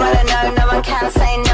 what I know, no one can say no.